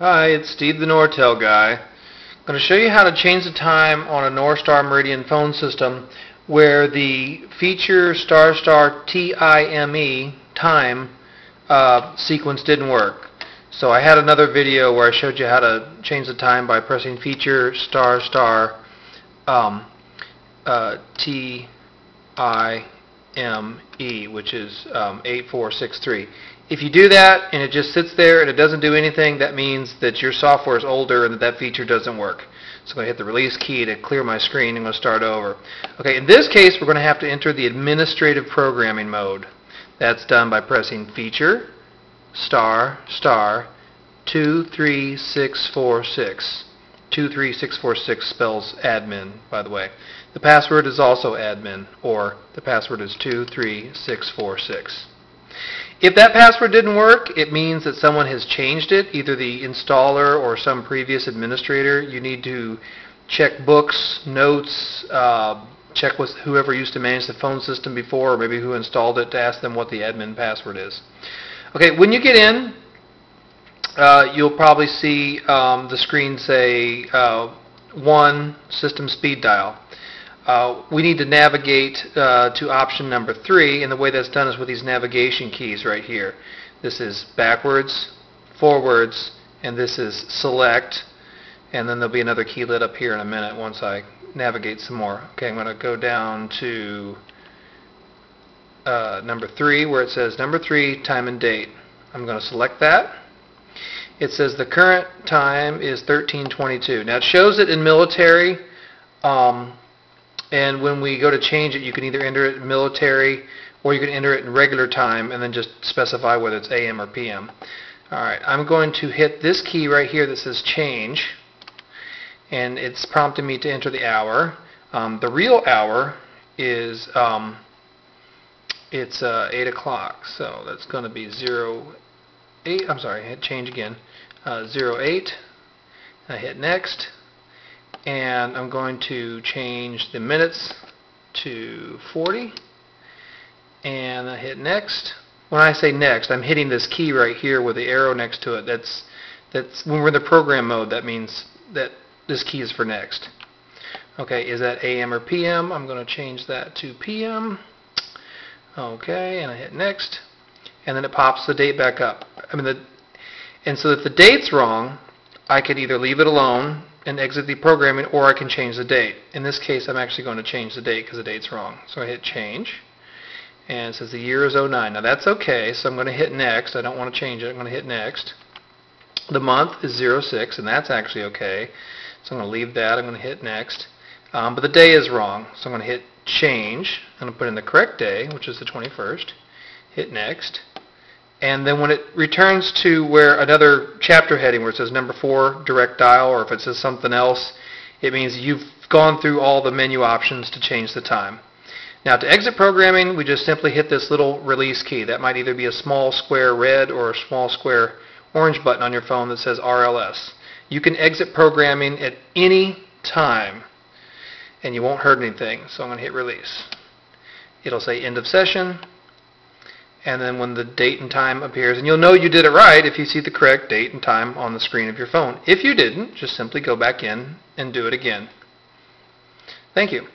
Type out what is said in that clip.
Hi, it's Steve the Nortel guy. I'm going to show you how to change the time on a Norstar Meridian phone system where the feature star star T-I-M-E time uh, sequence didn't work. So I had another video where I showed you how to change the time by pressing feature star star um, uh, T-I-M-E, which is um, 8463. If you do that and it just sits there and it doesn't do anything, that means that your software is older and that that feature doesn't work. So I'm going to hit the release key to clear my screen. I'm going to start over. Okay, in this case, we're going to have to enter the administrative programming mode. That's done by pressing feature, star, star, 23646. 23646 spells admin, by the way. The password is also admin, or the password is 23646. If that password didn't work, it means that someone has changed it, either the installer or some previous administrator. You need to check books, notes, uh, check with whoever used to manage the phone system before, or maybe who installed it to ask them what the admin password is. Okay, when you get in, uh, you'll probably see um, the screen say uh, 1 system speed dial. Uh, we need to navigate uh, to option number 3, and the way that's done is with these navigation keys right here. This is backwards, forwards, and this is select, and then there'll be another key lit up here in a minute once I navigate some more. Okay, I'm going to go down to uh, number 3 where it says number 3, time and date. I'm going to select that. It says the current time is 1322. Now it shows it in military, um, and when we go to change it, you can either enter it in military or you can enter it in regular time and then just specify whether it's AM or PM. Alright, I'm going to hit this key right here that says change, and it's prompting me to enter the hour. Um, the real hour is um, it's uh, 8 o'clock, so that's going to be 0, 8, I'm sorry, I hit change again, uh, 08, I hit next, and I'm going to change the minutes to 40, and I hit next. When I say next, I'm hitting this key right here with the arrow next to it. That's, that's when we're in the program mode, that means that this key is for next. Okay, is that AM or PM? I'm going to change that to PM. Okay, and I hit next, and then it pops the date back up. I mean, the, and so if the date's wrong, I can either leave it alone and exit the programming, or I can change the date. In this case, I'm actually going to change the date because the date's wrong. So I hit change, and it says the year is 09. Now that's okay, so I'm going to hit next. I don't want to change it. I'm going to hit next. The month is 06, and that's actually okay. So I'm going to leave that. I'm going to hit next. Um, but the day is wrong, so I'm going to hit change. I'm going to put in the correct day, which is the 21st. Hit next. And then when it returns to where another chapter heading where it says number four, direct dial, or if it says something else, it means you've gone through all the menu options to change the time. Now to exit programming, we just simply hit this little release key. That might either be a small square red or a small square orange button on your phone that says RLS. You can exit programming at any time and you won't hurt anything. So I'm going to hit release. It'll say end of session and then when the date and time appears, and you'll know you did it right if you see the correct date and time on the screen of your phone. If you didn't, just simply go back in and do it again. Thank you.